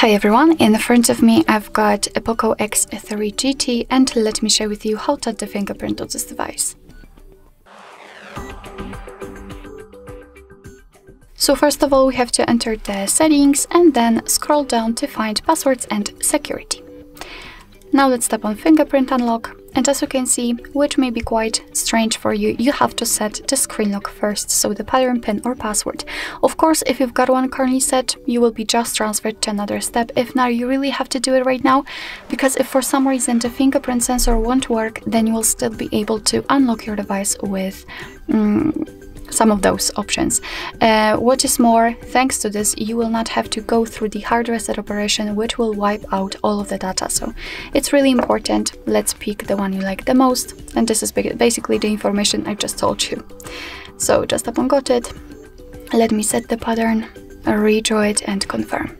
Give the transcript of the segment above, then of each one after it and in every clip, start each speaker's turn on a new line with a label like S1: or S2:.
S1: Hi everyone, in front of me I've got a Poco X3 GT and let me share with you how to add the fingerprint on this device. So first of all we have to enter the settings and then scroll down to find passwords and security. Now let's tap on fingerprint unlock and as you can see, which may be quite strange for you, you have to set the screen lock first, so the pattern pin or password. Of course, if you've got one currently set, you will be just transferred to another step. If not, you really have to do it right now, because if for some reason the fingerprint sensor won't work, then you will still be able to unlock your device with um, some of those options. Uh, what is more, thanks to this, you will not have to go through the hard reset operation, which will wipe out all of the data. So it's really important. Let's pick the one you like the most. And this is basically the information I just told you. So just upon got it, let me set the pattern, redraw it and confirm.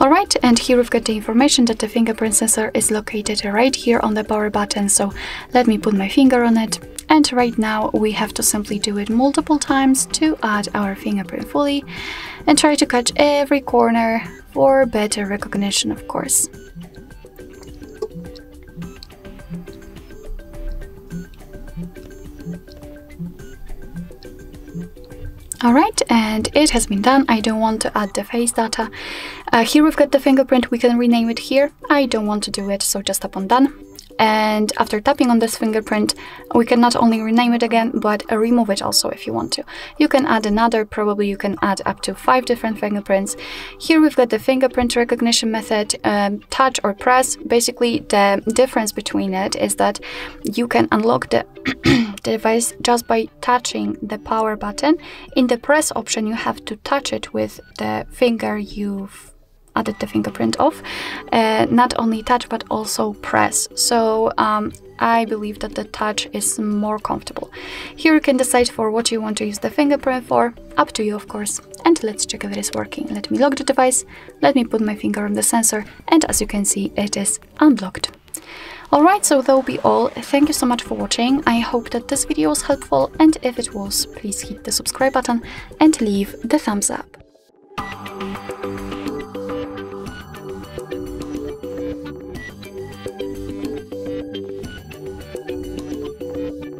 S1: Alright, and here we've got the information that the fingerprint sensor is located right here on the power button, so let me put my finger on it and right now we have to simply do it multiple times to add our fingerprint fully and try to catch every corner for better recognition of course. Alright, and it has been done. I don't want to add the face data. Uh, here we've got the fingerprint, we can rename it here. I don't want to do it, so just tap on done and after tapping on this fingerprint we can not only rename it again but remove it also if you want to. You can add another probably you can add up to five different fingerprints. Here we've got the fingerprint recognition method um, touch or press. Basically the difference between it is that you can unlock the, the device just by touching the power button. In the press option you have to touch it with the finger you've added the fingerprint of. Uh, not only touch but also press. So um, I believe that the touch is more comfortable. Here you can decide for what you want to use the fingerprint for, up to you of course. And let's check if it is working. Let me lock the device, let me put my finger on the sensor and as you can see it is unblocked. Alright, so that will be all. Thank you so much for watching. I hope that this video was helpful and if it was, please hit the subscribe button and leave the thumbs up.